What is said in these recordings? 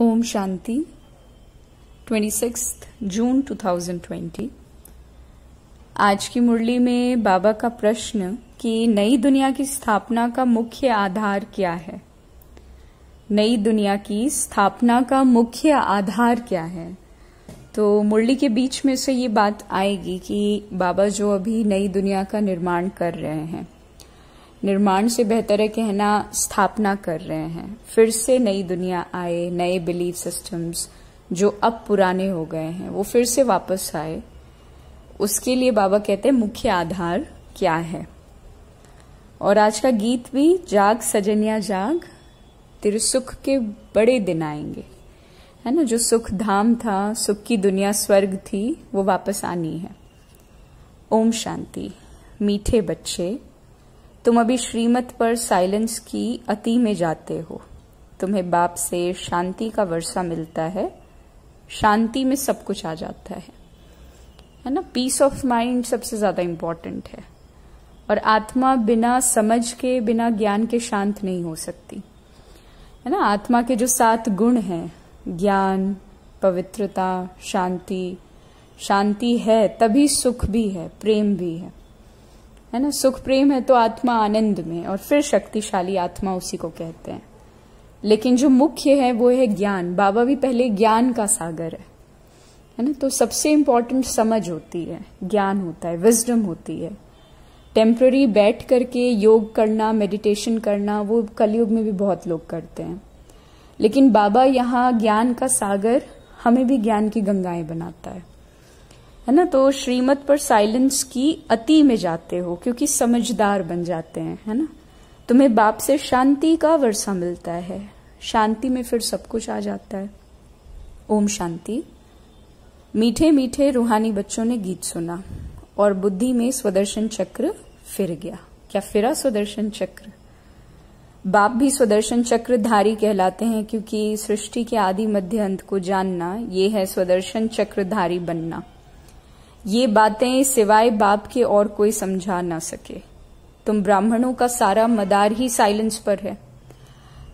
ओम शांति 26 जून 2020 आज की मुरली में बाबा का प्रश्न कि नई दुनिया की स्थापना का मुख्य आधार क्या है? नई दुनिया की स्थापना का मुख्य आधार क्या है? तो मुरली के बीच में से ये बात आएगी कि बाबा जो अभी नई दुनिया का निर्माण कर रहे हैं निर्माण से बेहतर है कहना, स्थापना कर रहे हैं। फिर से नई दुनिया आए, नए बिलीफ सिस्टम्स जो अब पुराने हो गए हैं, वो फिर से वापस आए। उसके लिए बाबा कहते हैं, मुख्य आधार क्या है? और आज का गीत भी, जाग सजनिया जाग, तेरे सुख के बड़े दिन आएँगे। है ना, जो सुख धाम था, सुख की दुनिया स्वर्ग थी, वो वापस आनी है। ओम शांति, मीठे बच्चे तुम अभी श्रीमत पर साइलेंस की अति में जाते हो। तुम्हें बाप से शांति का वर्षा मिलता है। शांति में सब कुछ आ जाता है। है ना? पीस ऑफ़ माइंड सबसे ज़्यादा इंपॉर्टेंट है। और आत्मा बिना समझ के, बिना ज्ञान के शांत नहीं हो सकती। है ना? आत्मा के जो सात गुण हैं, ज्ञान, पवित्रता, शांति शांति है, तभी सुख भी है, प्रेम भी है। है ना? सुख प्रेम है तो आत्मा आनंद में, और फिर शक्तिशाली आत्मा उसी को कहते हैं। लेकिन जो मुख्य है, वो है ज्ञान। बाबा भी पहले ज्ञान का सागर है। है ना? तो सबसे इंपॉर्टेंट समझ होती है। ज्ञान होता है विजडम होती है। टेम्प्ररी बैठ करके योग करना मेडिटेशन करना, वो कलयुग में भी बहुत लोग करते हैं। लेकिन बाबा यहाँ ज्ञान का सागर हमें भी ज्ञान की गंगाएँ बनाता है। है ना? तो श्रीमत पर साइलेंस की अति में जाते हो, क्योंकि समझदार बन जाते हैं, है ना? तुम्हें बाप से शांति का वर्षा मिलता है। शांति में फिर सब कुछ आ जाता है। ओम शांति। मीठे मीठे रूहानी बच्चों ने गीत सुना, और बुद्धि में स्वदर्शन चक्र फिर गया। क्या फिरा स्वदर्शन चक्र? बाप भी स्वदर्शन चक्रधारी कहलाते हैं, क्योंकि सृष्टि के आदि मध्य अंत को जानना, ये है स्वदर्शन चक्रधारी बनना। ये बातें सिवाय बाप के और कोई समझा ना सके। तुम ब्राह्मणों का सारा मदार ही साइलेंस पर है।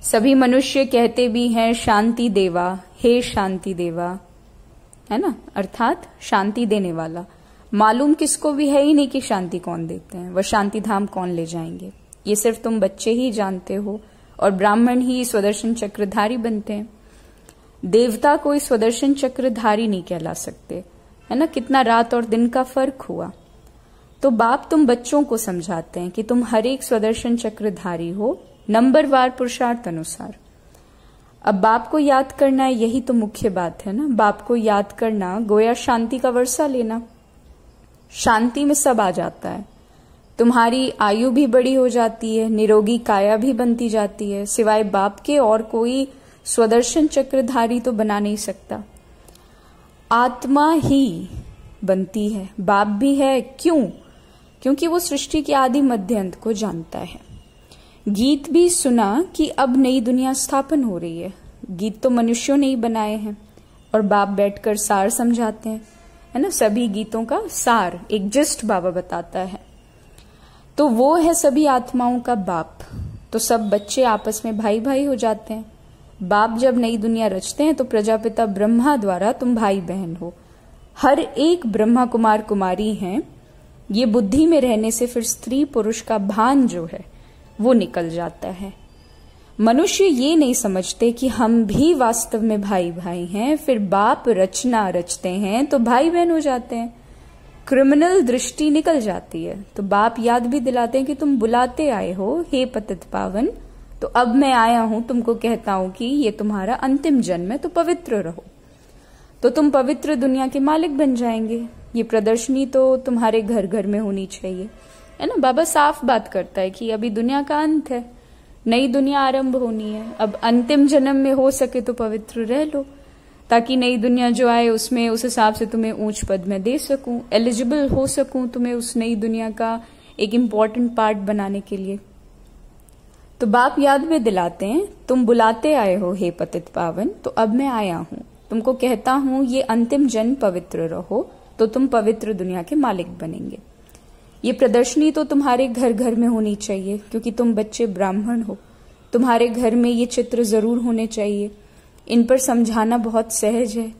सभी मनुष्य कहते भी हैं, शांति देवा, हे शांति देवा। है ना? अर्थात शांति देने वाला। मालूम किसको भी है ही नहीं कि शांति कौन देते हैं। वह शांति धाम कौन ले जाएँगे? ये सिर्फ़ तुम बच्चे ही जानते हो और ब्राह्मण ही स्वदर्शन चक्रधारी बनते हैं। देवता कोई स्वदर्शन चक्रधारी नहीं कहला सकते। है ना? कितना रात और दिन का फ़र्क हुआ। तो बाप तुम बच्चों को समझाते हैं कि तुम हर एक स्वदर्शन चक्रधारी हो नंबरवार पुरुषार्थ अनुसार। अब बाप को याद करना है यही तो मुख्य बात है ना? बाप को याद करना, गोया शांति का वर्षा लेना। शांति में सब आ जाता है। तुम्हारी आयु भी बड़ी हो जाती है, निरोगी काया भी बनती जाती है। सिवाय बाप के और कोई स्वदर्शन चक्रधारी तो बना नहीं सकता। आत्मा ही बनती है। बाप भी है, क्यों? क्योंकि वो सृष्टि के आदि मध्यंत को जानता है। गीत भी सुना कि अब नई दुनिया स्थापन हो रही है। गीत तो मनुष्यों ने ही बनाए हैं और बाप बैठकर सार समझाते हैं। है ना? सभी गीतों का सार, एक जस्ट बाबा बताता है। तो वो है सभी आत्माओं का बाप। तो सब बच्चे आपस में भाई भाई हो जाते हैं। बाप जब नई दुनिया रचते हैं तो प्रजापिता ब्रह्मा द्वारा तुम भाई बहन हो। हर एक ब्रह्मा कुमार कुमारी हैं। ये बुद्धि में रहने से फिर स्त्री पुरुष का भान जो है, वो निकल जाता है। मनुष्य ये नहीं समझते कि हम भी वास्तव में भाई भाई हैं, फिर बाप रचना रचते हैं तो भाई बहन हो जाते हैं। क्रिमिनल दृष्टि निकल जाती है तो बाप याद भी दिलाते हैं कि तुम बुलाते आए हो, हे पतित पावन तो अब मैं आया हूँ, तुमको कहता हूँ कि ये तुम्हारा अंतिम जन्म है तो पवित्र रहो। तो तुम पवित्र दुनिया के मालिक बन जाएँगे। ये प्रदर्शनी तो तुम्हारे घर घर में होनी चाहिए। है ना? बाबा साफ़ बात करता है कि अभी दुनिया का अंत है, नई दुनिया आरंभ होनी है। अब अंतिम जन्म में हो सके तो पवित्र रह लो, ताकि नई दुनिया जो आए उसमें, उस हिसाब से तुम्हें ऊंच पद में दे सकूँ, एलिजिबल हो सकूँ तुम्हें उस नई दुनिया का एक इंपॉर्टेंट पार्ट बनाने के लिए। तो बाप याद में दिलाते हैं, तुम बुलाते आए हो, हे पतित पावन तो अब मैं आया हूँ। तुमको कहता हूँ, ये अंतिम जन्म पवित्र रहो तो तुम पवित्र दुनिया के मालिक बनेंगे। ये प्रदर्शनी तो तुम्हारे घर घर में होनी चाहिए, क्योंकि तुम बच्चे ब्राह्मण हो। तुम्हारे घर में ये चित्र ज़रूर होने चाहिए। इन पर समझाना बहुत सहज है।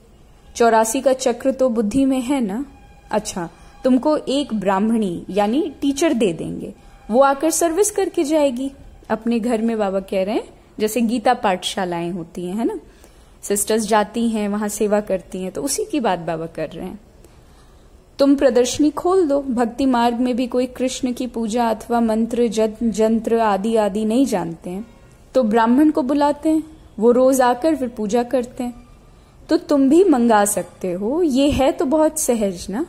चौरासी का चक्र तो बुद्धि में है ना? अच्छा तुमको एक ब्राह्मणी, यानी टीचर दे देंगे। वो आकर सर्विस करके जाएगी। अपने घर में बाबा कह रहे हैं, जैसे गीता पाठशालाएँ होती हैं, है ना? सिस्टर्स जाती हैं, वहाँ सेवा करती हैं तो उसी की बात बाबा कर रहे हैं। तुम प्रदर्शनी खोल दो, भक्ति मार्ग में भी कोई कृष्ण की पूजा अथवा मंत्र जंत्र आदि आदि नहीं जानते हैं। तो ब्राह्मण को बुलाते हैं, वो रोज आकर फिर पूजा करते हैं। तो तुम भी मंगा सकते हो, ये है तो बहुत सहज ना?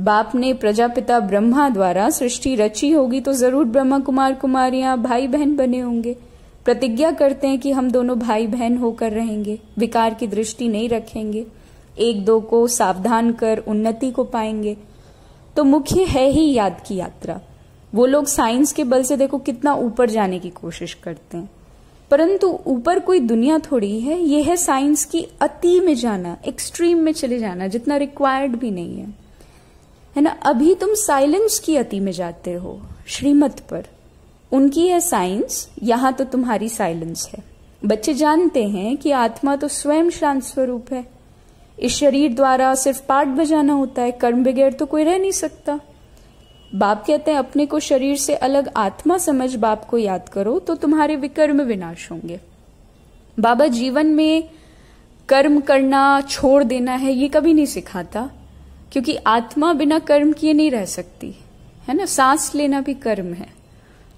बाप ने प्रजापिता ब्रह्मा द्वारा सृष्टि रची होगी तो ज़रूर ब्रह्मा कुमार कुमारियाँ भाई बहन बने होंगे। प्रतिज्ञा करते हैं कि हम दोनों भाई बहन होकर रहेंगे, विकार की दृष्टि नहीं रखेंगे। एक दो को सावधान कर उन्नति को पाएँगे। तो मुख्य है ही याद की यात्रा। वो लोग साइंस के बल से देखो कितना ऊपर जाने की कोशिश करते हैं। परंतु ऊपर कोई दुनिया थोड़ी है ये है साइंस की अति में जाना, एक्सट्रीम में चले जाना, जितना रिक्वायर्ड भी नहीं है। है ना? अभी तुम साइलेंस की अति में जाते हो, श्रीमत पर। उनकी है साइंस यहाँ तो तुम्हारी साइलेंस है। बच्चे जानते हैं कि आत्मा तो स्वयं शांत स्वरूप है। इस शरीर द्वारा सिर्फ़ पाठ बजाना होता है, कर्म बगैर तो कोई रह नहीं सकता। बाप कहते हैं, अपने को शरीर से अलग आत्मा समझ बाप को याद करो तो तुम्हारे विकर्म विनाश होंगे। बाबा जीवन में कर्म करना छोड़ देना है, ये कभी नहीं सिखाता। क्योंकि आत्मा बिना कर्म किए नहीं रह सकती। है ना? सांस लेना भी कर्म है।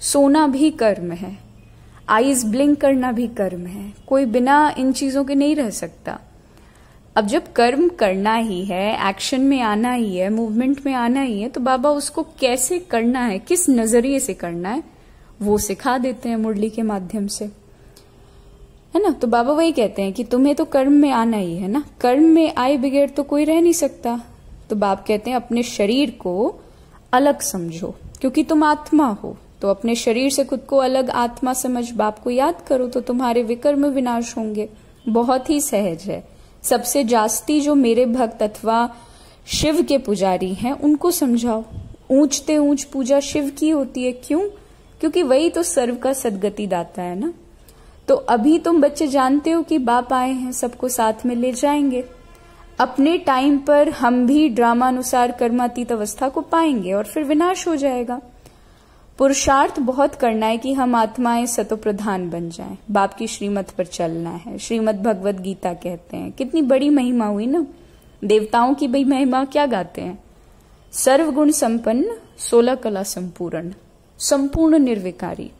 सोना भी कर्म है। आईज ब्लिंक करना भी कर्म है। कोई बिना इन चीज़ों के नहीं रह सकता। अब जब कर्म करना ही है, एक्शन में आना ही है, मूवमेंट में आना ही है तो बाबा उसको कैसे करना है, किस नज़रिए से करना है, वो सिखा देते हैं मुरली के माध्यम से। है ना? तो बाबा वही कहते हैं कि तुम्हें तो कर्म में आना ही है ना? कर्म में आए बगैर तो कोई रह नहीं सकता। तो बाप कहते हैं, अपने शरीर को अलग समझो, क्योंकि तुम आत्मा हो। तो अपने शरीर से खुद को अलग आत्मा समझ, बाप को याद करो तो तुम्हारे विकर्म विनाश होंगे। बहुत ही सहज है। सबसे जास्ती जो मेरे भक्त अथवा शिव के पुजारी हैं, उनको समझाओ। ऊंचते ऊंच पूजा शिव की होती है। क्यों? क्योंकि वही तो सर्व का सदगति दाता है ना। तो अभी तुम बच्चे जानते हो कि बाप आए हैं, सबको साथ में ले जाएँगे। अपने टाइम पर हम भी ड्रामानुसार कर्मातीत अवस्था को पाएँगे और फिर विनाश हो जाएगा। पुरुषार्थ बहुत करना है कि हम आत्माएँ सतो प्रधान बन जाएँ। बाप की श्रीमत पर चलना है। श्रीमद भगवत गीता कहते हैं। कितनी बड़ी महिमा हुई ना। देवताओं की बड़ी महिमा क्या गाते हैं? सर्वगुण संपन्न, सोलह कला संपूर्ण संपूर्ण निर्विकारी।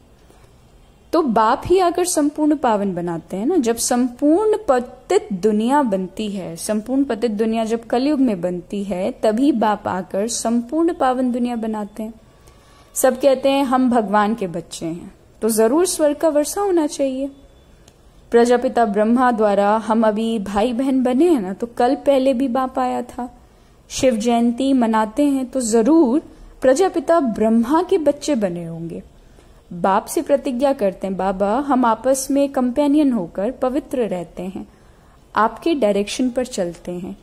तो बाप ही आकर संपूर्ण पावन बनाते हैं ना। जब संपूर्ण पतित दुनिया बनती है, संपूर्ण पतित दुनिया जब कलयुग में बनती है, तभी बाप आकर संपूर्ण पावन दुनिया बनाते हैं। सब कहते हैं, हम भगवान के बच्चे हैं। तो ज़रूर स्वर्ग का वर्षा होना चाहिए। प्रजापिता ब्रह्मा द्वारा हम अभी भाई बहन बने हैं ना तो कल पहले भी बाप आया था। शिव जयंती मनाते हैं तो ज़रूर प्रजापिता ब्रह्मा के बच्चे बने होंगे। बाप से प्रतिज्ञा करते हैं, बाबा, हम आपस में कंपेनियन होकर पवित्र रहते हैं, आपके डायरेक्शन पर चलते हैं।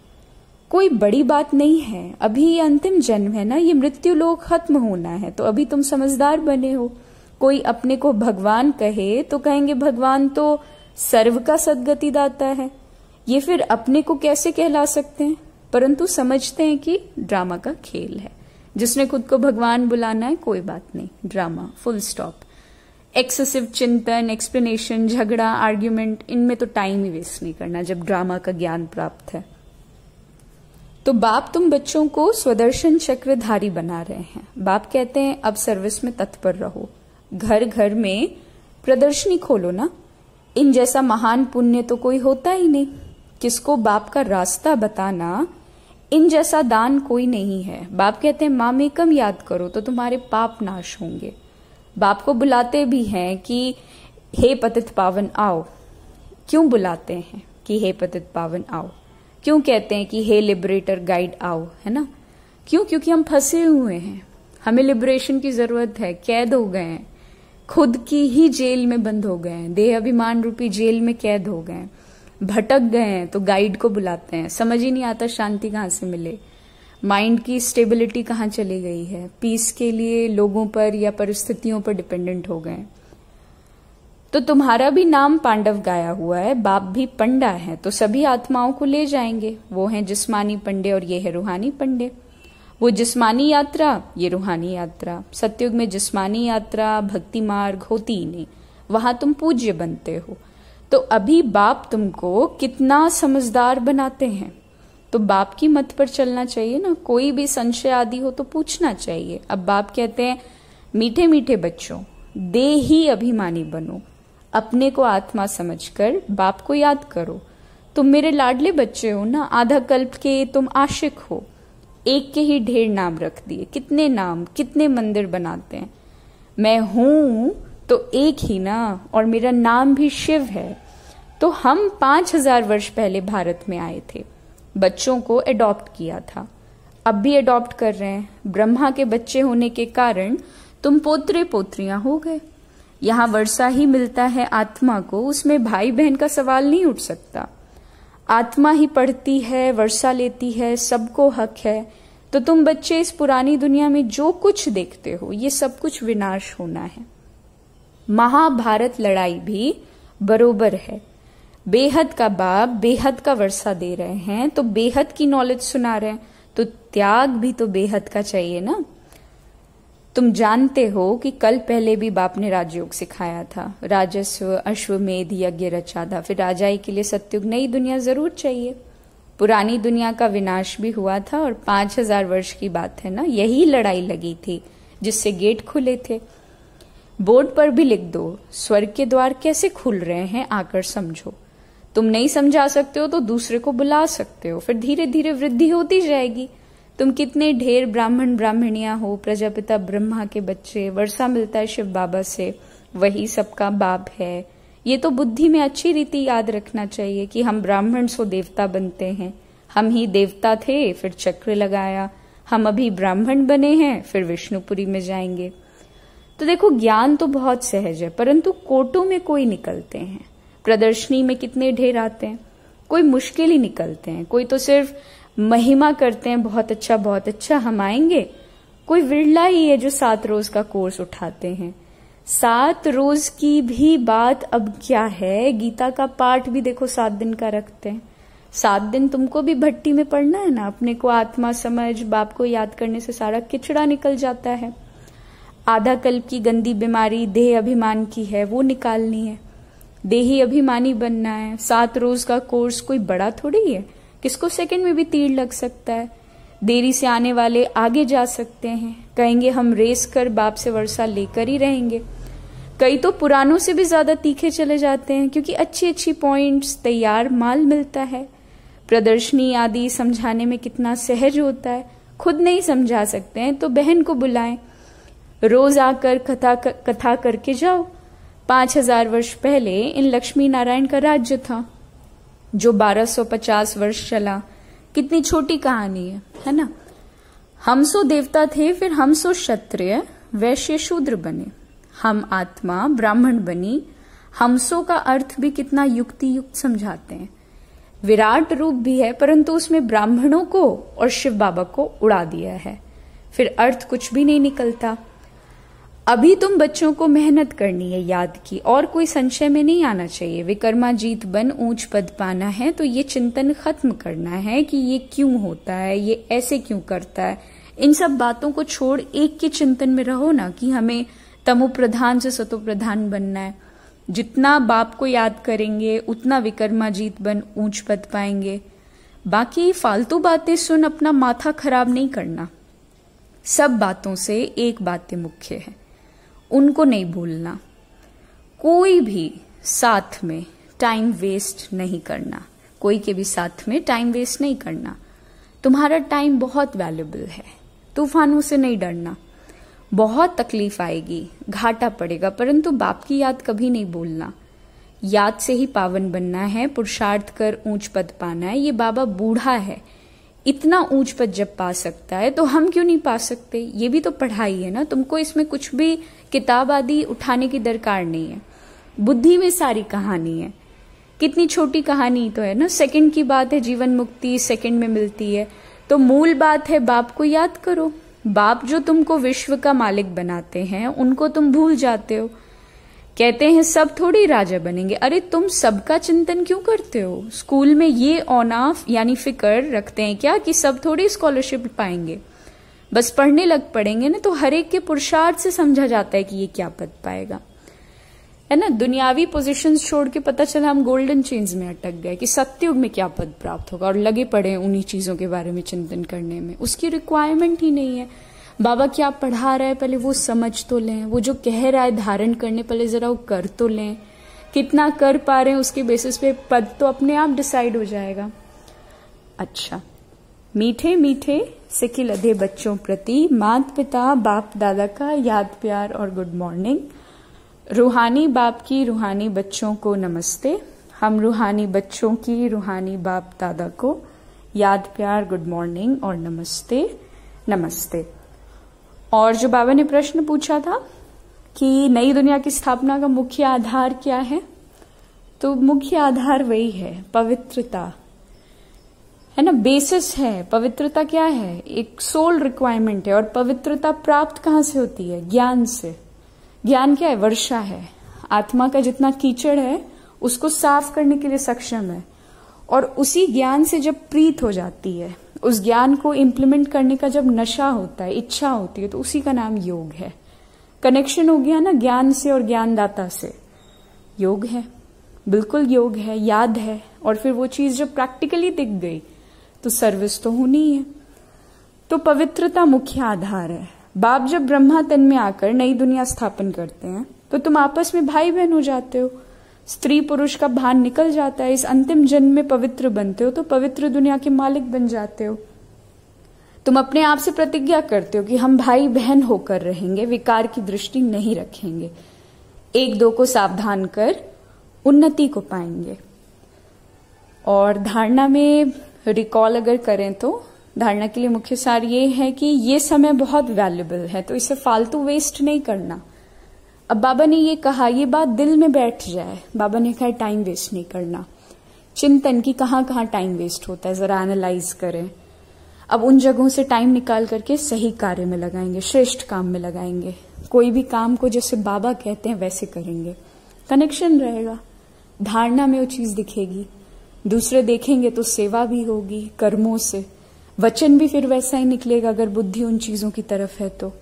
कोई बड़ी बात नहीं है, अभी ये अंतिम जन्म है ना, ये मृत्यु लोग खत्म होना है तो अभी तुम समझदार बने हो। कोई अपने को भगवान कहे तो कहेंगे, भगवान तो सर्व का सदगति दाता है। ये फिर अपने को कैसे कहला सकते हैं? परंतु समझते हैं कि ड्रामा का खेल है। जिसने खुद को भगवान बुलाना है, कोई बात नहीं ड्रामा फुल स्टॉप एक्सेसिव चिंतन एक्सप्लेनेशन झगड़ा आर्ग्यूमेंट इनमें तो टाइम ही वेस्ट नहीं करना जब ड्रामा का ज्ञान प्राप्त है। तो बाप तुम बच्चों को स्वदर्शन चक्रधारी बना रहे हैं। बाप कहते हैं, अब सर्विस में तत्पर रहो। घर घर में प्रदर्शनी खोलो ना। इन जैसा महान पुण्य तो कोई होता ही नहीं। किसको बाप का रास्ता बताना इन जैसा दान कोई नहीं है। बाप कहते हैं मामेकम याद करो तो तुम्हारे पाप नाश होंगे। बाप को बुलाते भी हैं कि, हे पतित पावन, आओ। क्यों बुलाते हैं कि, हे पतित पावन, आओ? क्यों कहते हैं कि, हे लिबरेटर गाइड आओ? है ना? क्यों? क्योंकि हम फंसे हुए हैं। हमें लिबरेशन की ज़रूरत है। कैद हो गए हैं। खुद की ही जेल में बंद हो गए हैं। देह अभिमान रूपी जेल में कैद हो गए हैं। भटक गए हैं तो गाइड को बुलाते हैं। समझ ही नहीं आता शांति कहाँ से मिले। माइंड की स्टेबिलिटी कहाँ चली गई है? पीस के लिए लोगों पर या परिस्थितियों पर डिपेंडेंट हो गए। तो तुम्हारा भी नाम पांडव गाया हुआ है, बाप भी पंडा है तो सभी आत्माओं को ले जाएँगे। वो हैं जिस्मानी पंडे और ये है रूहानी पंडे। वो जिस्मानी यात्रा, ये रूहानी यात्रा। सत्युग में जिस्मानी यात्रा, भक्ति मार्ग होती ही नहीं। वहाँ तुम पूज्य बनते हो। तो अभी बाप तुमको कितना समझदार बनाते हैं। तो बाप की मत पर चलना चाहिए ना। कोई भी संशय आदि हो तो पूछना चाहिए। अब बाप कहते हैं, मीठे मीठे बच्चों दे ही अभिमानी बनो। अपने को आत्मा समझकर बाप को याद करो। तुम मेरे लाडले बच्चे हो ना। आधा कल्प के तुम आशिक हो। एक के ही ढेर नाम रख दिए। कितने नाम, कितने मंदिर बनाते हैं। मैं हूँ तो एक ही ना, और मेरा नाम भी शिव है। तो हम पाँच हज़ार वर्ष पहले भारत में आए थे। बच्चों को अडॉप्ट किया था। अब भी अडॉप्ट कर रहे हैं। ब्रह्मा के बच्चे होने के कारण तुम पोत्रे पोत्रियाँ हो गए। यहाँ वर्षा ही मिलता है आत्मा को, उसमें भाई बहन का सवाल नहीं उठ सकता। आत्मा ही पढ़ती है, वर्षा लेती है, सबको हक है। तो तुम बच्चे इस पुरानी दुनिया में जो कुछ देखते हो, ये सब कुछ विनाश होना है। महाभारत लड़ाई भी बरोबर है। बेहद का बाप बेहद का वर्षा दे रहे हैं तो बेहद की नॉलेज सुना रहे हैं तो त्याग भी तो बेहद का चाहिए ना? तुम जानते हो कि कल पहले भी बाप ने राजयोग सिखाया था। राजस्व, अश्वमेध, यज्ञ रचा था फिर राजाई के लिए सत्युग, नई दुनिया ज़रूर चाहिए। पुरानी दुनिया का विनाश भी हुआ था और पाँच हज़ार वर्ष की बात है ना? यही लड़ाई लगी थी, जिससे गेट खुले थे। बोर्ड पर भी लिख दो, स्वर्ग के द्वार कैसे खुल रहे हैं, आकर समझो। तुम नहीं समझा सकते हो तो दूसरे को बुला सकते हो। फिर धीरे धीरे वृद्धि होती जाएगी। तुम कितने ढेर ब्राह्मण ब्राह्मणियाँ हो, प्रजापिता ब्रह्मा के बच्चे, वर्षा मिलता है शिव बाबा से, वही सबका बाप है। ये तो बुद्धि में अच्छी रीति याद रखना चाहिए कि हम ब्राह्मण सो देवता बनते हैं। हम ही देवता थे, फिर चक्र लगाया। हम अभी ब्राह्मण बने हैं, फिर विष्णुपुरी में जाएँगे। तो देखो, ज्ञान तो बहुत सहज है, परंतु कोटों में कोई निकलते हैं। प्रदर्शनी में कितने ढेर आते हैं। कोई मुश्किल ही निकलते हैं। कोई तो सिर्फ़ महिमा करते हैं, बहुत अच्छा बहुत अच्छा हम आएँगे। कोई विरला ही है जो सात रोज का कोर्स उठाते हैं। सात रोज की भी बात अब क्या है? गीता का पाठ भी देखो, सात दिन का रखते हैं। सात दिन तुमको भी भट्टी में पढ़ना है ना? अपने को आत्मा, समझ, बाप को याद करने से सारा किचड़ा निकल जाता है। आधा कल्प की गंदी बीमारी, देह अभिमान की है, वो निकालनी है। देही अभिमानी बनना है। सात रोज का कोर्स कोई बड़ा थोड़ी है? किसको सेकंड में भी तीर लग सकता है? देरी से आने वाले आगे जा सकते हैं। कहेंगे, हम रेस कर बाप से वर्षा लेकर ही रहेंगे। कई तो पुरानों से भी ज़्यादा तीखे चले जाते हैं, क्योंकि अच्छी अच्छी पॉइंट्स तैयार माल मिलता है। प्रदर्शनी आदि समझाने में कितना सहज होता है। खुद नहीं समझा सकते हैं तो बहन को बुलाएँ। रोज आकर कथा कथा करके जाओ। पाँच हज़ार वर्ष पहले इन लक्ष्मी नारायण का राज्य था, जो 1250 वर्ष चला। कितनी छोटी कहानी है है ना? हम सो देवता थे, फिर हम सो क्षत्रिय, वैश्य शूद्र बने। हम आत्मा ब्राह्मण बनी। हमसो का अर्थ भी कितना युक्ति युक्त समझाते हैं। विराट रूप भी है, परंतु उसमें ब्राह्मणों को और शिव बाबा को उड़ा दिया है। फिर अर्थ कुछ भी नहीं निकलता। अभी तुम बच्चों को मेहनत करनी है याद की, और कोई संशय में नहीं आना चाहिए। विकर्मा जीत बन, ऊंच पद पाना है तो ये चिंतन खत्म करना है कि ये क्यों होता है, ये ऐसे क्यों करता है। इन सब बातों को छोड़ एक के चिंतन में रहो ना कि हमें तमो प्रधान से सतो प्रधान बनना है। जितना बाप को याद करेंगे, उतना विकर्मा जीत बन, ऊंच पद पाएँगे। बाकी फालतू बातें सुन, अपना माथा खराब नहीं करना। सब बातों से एक बातें मुख्य है। उनको नहीं भूलना। कोई भी साथ में टाइम वेस्ट नहीं करना। कोई के भी साथ में टाइम वेस्ट नहीं करना। तुम्हारा टाइम बहुत वैल्यूबल है। तूफानों से नहीं डरना। बहुत तकलीफ़ आएगी। घाटा पड़ेगा, परंतु बाप की याद कभी नहीं बोलना याद से ही पावन बनना है, पुरुषार्थ कर ऊंच पद पाना है। ये बाबा बूढ़ा है। इतना ऊंच पद जब पा सकता है तो हम क्यों नहीं पा सकते? ये भी तो पढ़ाई है ना, तुमको इसमें कुछ भी किताब आदि उठाने की दरकार नहीं है। बुद्धि में सारी कहानी है। कितनी छोटी कहानी तो है ना, सेकंड की बात है जीवन मुक्ति, सेकंड में मिलती है। तो मूल बात है, बाप को याद करो। बाप जो तुमको विश्व का मालिक बनाते हैं, उनको तुम भूल जाते हो। कहते हैं, सब थोड़ी राजा बनेंगे। अरे, तुम सबका चिंतन क्यों करते हो? स्कूल में ये ऑन ऑफ़ यानी फिकर रखते हैं क्या कि सब थोड़ी स्कॉलरशिप पाएँगे? बस पढ़ने लग पड़ेंगे ना तो हर एक के पुरुषार्थ से समझा जाता है कि ये क्या पद पाएगा। है ना? दुनियावी पोजीशंस छोड़ के पता चला हम गोल्डन चेन्स में अटक गए कि सत्युग में क्या पद प्राप्त होगा, और लगे पड़े उन्हीं चीज़ों के बारे में चिंतन करने में। उसकी रिक्वायरमेंट ही नहीं है। बाबा क्या पढ़ा रहा है? पहले वो समझ तो लें। वो जो कह रहा है, धारण करने पहले जरा वो कर तो लें। कितना कर पा रहे हैं उसके बेसिस पे पद तो अपने आप डिसाइड हो जाएगा। अच्छा। मीठे मीठे सिखिल अधे बच्चों प्रति मात पिता, बाप दादा का याद प्यार और गुड मॉर्निंग रूहानी बाप की रूहानी बच्चों को नमस्ते। हम रूहानी बच्चों की रूहानी बाप दादा को याद प्यार गुड मॉर्निंग और नमस्ते। नमस्ते। और जो बाबा ने प्रश्न पूछा था कि नई दुनिया की स्थापना का मुख्य आधार क्या है तो मुख्य आधार वही है, पवित्रता। है ना? बेसिस है। पवित्रता क्या है? एक सोल रिक्वायरमेंट है। और पवित्रता प्राप्त कहाँ से होती है? ज्ञान से। ज्ञान क्या है? वर्षा है। आत्मा का जितना कीचड़ है, उसको साफ़ करने के लिए सक्षम है। और उसी ज्ञान से जब प्रीत हो जाती है उस ज्ञान को इम्प्लीमेंट करने का जब नशा होता है, इच्छा होती है तो उसी का नाम योग है। कनेक्शन हो गया ना ज्ञान से और ज्ञानदाता से। योग है। बिल्कुल योग है, याद है। और फिर वो चीज़ जब प्रैक्टिकली दिख गई तो सर्विस तो होनी है तो पवित्रता मुख्य आधार है। बाप जब ब्रह्मा तन में आकर नई दुनिया स्थापन करते हैं तो तुम आपस में भाई बहन हो जाते हो। स्त्री पुरुष का भान निकल जाता है, इस अंतिम जन्म में पवित्र बनते हो तो पवित्र दुनिया के मालिक बन जाते हो। तुम अपने आप से प्रतिज्ञा करते हो कि हम भाई बहन होकर रहेंगे, विकार की दृष्टि नहीं रखेंगे। एक दो को सावधान कर, उन्नति को पाएँगे। और धारणा में रिकॉल अगर करें तो धारणा के लिए मुख्य सार ये है कि ये समय बहुत वैल्यूबल है तो इसे फालतू वेस्ट नहीं करना। अब बाबा ने ये कहा, ये बात दिल में बैठ जाए। बाबा ने कहा, टाइम वेस्ट नहीं करना। चिंतन की कहाँ कहाँ टाइम वेस्ट होता है, जरा एनालाइज करें। अब उन जगहों से टाइम निकाल करके सही कार्य में लगाएँगे, श्रेष्ठ काम में लगाएँगे। कोई भी काम को जैसे बाबा कहते हैं, वैसे करेंगे। कनेक्शन रहेगा। धारणा में वो चीज़ दिखेगी। दूसरे देखेंगे तो सेवा भी होगी, कर्मों से। वचन भी फिर वैसा ही निकलेगा, अगर बुद्धि उन चीज़ों की तरफ़ है तो।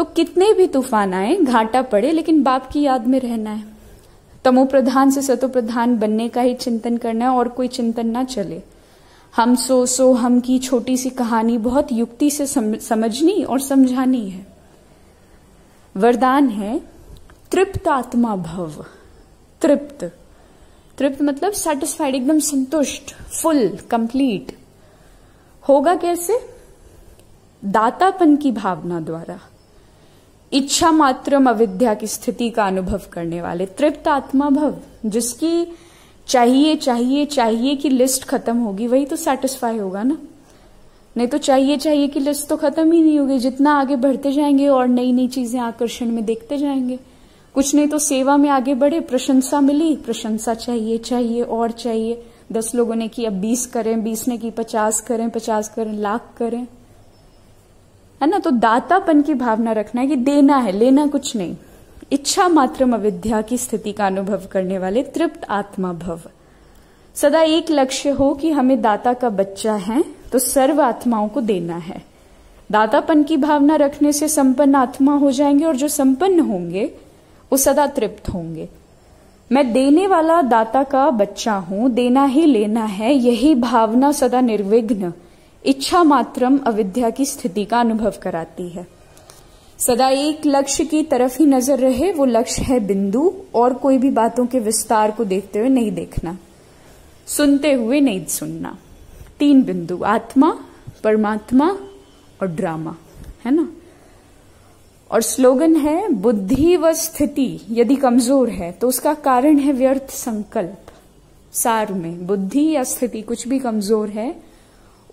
तो कितने भी तूफ़ान आए, घाटा पड़े, लेकिन बाप की याद में रहना है। तमो प्रधान से सतो प्रधान बनने का ही चिंतन करना है और कोई चिंतन ना चले। हम सो सो, हम की छोटी सी कहानी बहुत युक्ति से समझनी और समझानी है। वरदान है, तृप्त आत्मा भव। तृप्त। तृप्त मतलब सेटिस्फाइड एकदम संतुष्ट फुल कंप्लीट होगा कैसे? दातापन की भावना द्वारा। इच्छा मात्रम अविद्या की स्थिति का अनुभव करने वाले। तृप्त आत्मा भव, जिसकी चाहिए चाहिए चाहिए की लिस्ट खत्म होगी, वही तो सेटिस्फाई होगा ना? नहीं तो चाहिए चाहिए की लिस्ट तो खत्म ही नहीं होगी। जितना आगे बढ़ते जाएँगे और नई नई चीज़ें आकर्षण में देखते जाएँगे। कुछ नहीं तो सेवा में आगे बढ़े, प्रशंसा मिली, प्रशंसा चाहिए चाहिए, और चाहिए। दस लोगों ने की, अब बीस करें, बीस ने की, पचास करें पचास करें, लाख करें। है ना? तो दातापन की भावना रखना है कि देना है, लेना कुछ नहीं। इच्छा मात्र अविद्या की स्थिति का अनुभव करने वाले तृप्त आत्मा भव। सदा एक लक्ष्य हो कि हमें दाता का बच्चा है तो सर्व आत्माओं को देना है। दातापन की भावना रखने से संपन्न आत्मा हो जाएँगे और जो संपन्न होंगे, वो सदा तृप्त होंगे। मैं देने वाला दाता का बच्चा हूँ, देना ही लेना है, यही भावना सदा निर्विघ्न इच्छा मात्रम अविद्या की स्थिति का अनुभव कराती है। सदा एक लक्ष्य की तरफ़ ही नज़र रहे, वो लक्ष्य है बिंदु, और कोई भी बातों के विस्तार को देखते हुए नहीं देखना, सुनते हुए नहीं सुनना। तीन बिंदु, आत्मा, परमात्मा और ड्रामा, है ना? और स्लोगन है, बुद्धि व स्थिति यदि कमज़ोर है तो उसका कारण है व्यर्थ संकल्प। सार में, बुद्धि या स्थिति कुछ भी कमज़ोर है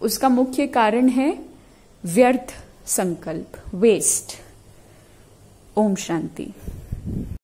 उसका मुख्य कारण है व्यर्थ संकल्प वेस्ट ओम शांति.